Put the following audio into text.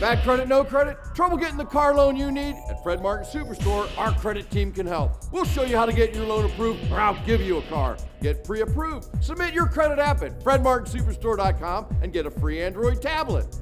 Bad credit, no credit? Trouble getting the car loan you need? At Fred Martin Superstore, our credit team can help. We'll show you how to get your loan approved, or I'll give you a car. Get pre approved. Submit your credit app at fredmartinsuperstore.com and get a free Android tablet.